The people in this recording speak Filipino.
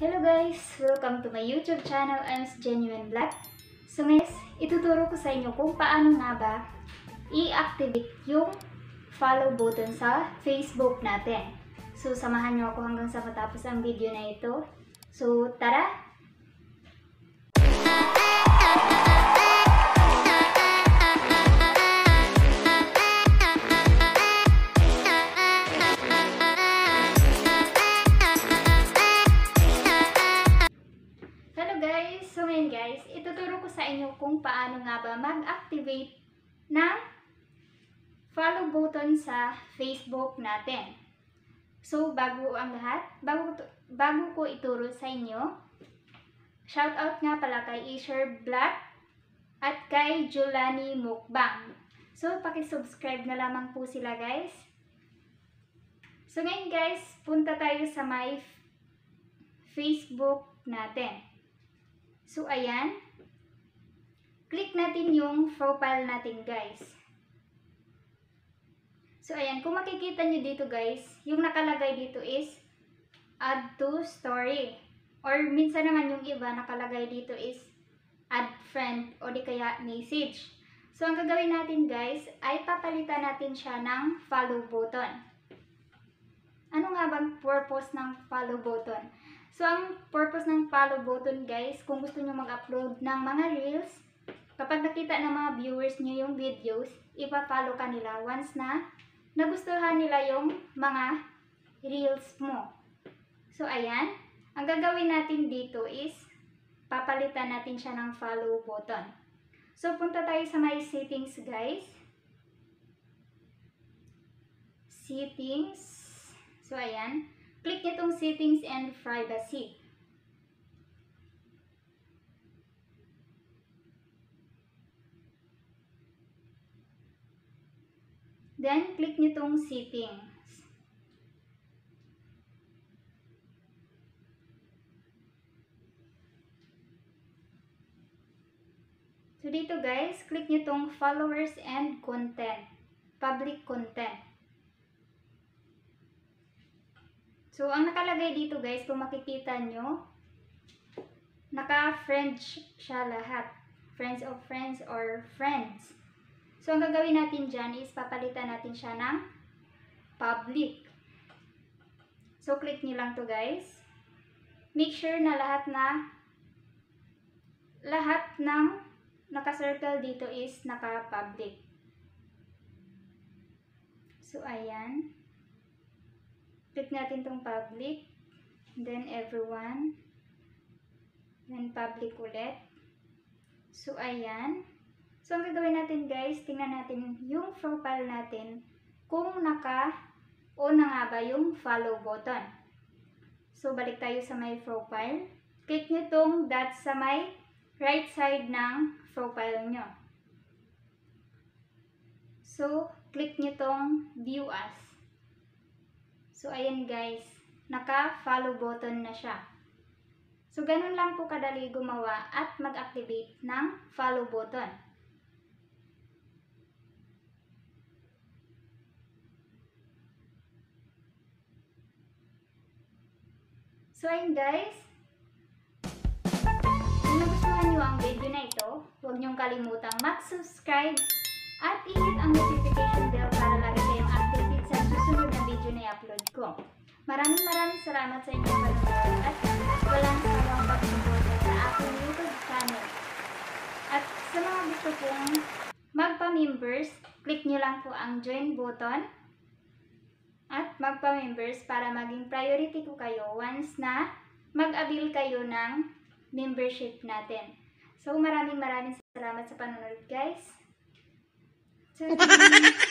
Hello guys! Welcome to my YouTube channel. I'm Genuine Black. So guys, ituturo ko sa inyo kung paano nga ba i-activate yung follow button sa Facebook natin. So samahan nyo ako hanggang sa matapos ang video na ito. So tara! Ituturo ko sa inyo kung paano nga ba mag-activate ng follow button sa Facebook natin. So bago ang lahat, bago, bago ko ituro sa inyo, shoutout nga pala kay Isher Black at kay Julani Mukbang. So paki-subscribe na lamang po sila guys. So ngayon guys, punta tayo sa my Facebook natin. So, ayan. Click natin yung profile natin, guys. So, ayan. Kung makikita nyo dito, guys, yung nakalagay dito is add to story. Or minsan naman yung iba nakalagay dito is add friend o di kaya message. So, ang gagawin natin, guys, ay papalitan natin siya ng follow button. Ano nga bang purpose ng follow button? So, ang purpose ng follow button, guys, kung gusto nyo mag-upload ng mga reels, kapag nakita ng mga viewers nyo yung videos, ipa-follow ka nila once na nagustuhan nila yung mga reels mo. So, ayan. Ang gagawin natin dito is, papalitan natin siya ng follow button. So, punta tayo sa my settings, guys. Settings. So, ayan. Click nyo itong settings and privacy. Then, click nyo itong settings. So, dito guys, click nyo itong followers and content. Public content. So, ang nakalagay dito guys, kung makikita nyo, naka-friend siya lahat. Friends of friends or friends. So, ang gagawin natin dyan is papalitan natin siya ng public. So, click nyo lang to guys. Make sure na lahat na lahat ng naka-circle dito is naka-public. So, ayan. Click natin tong public. Then, everyone. Then, public ulit. So, ayan. So, ang gagawin natin guys, tingnan natin yung profile natin kung naka-on na nga ba yung follow button. So, balik tayo sa my profile. Click nyo tong dot sa may right side ng profile nyo. So, click nyo tong view as. So, ayan guys, naka-follow button na siya. So, ganun lang po kadali gumawa at mag-activate ng follow button. So, ayun guys. Kung nagustuhan nyo ang video na ito, huwag nyong kalimutang mag-subscribe at i-hit ang notification bell para lagi kayong updated sa susunod na video na i-upload ko. Maraming maraming salamat sa inyong panonood at walang sawang pagsuporta sa aking YouTube channel. At sa mga gusto pong magpa-members, click nyo lang po ang join button at magpa-members para maging priority ko kayo once na mag-avail kayo ng membership natin. So maraming maraming salamat sa panonood guys. Tadam!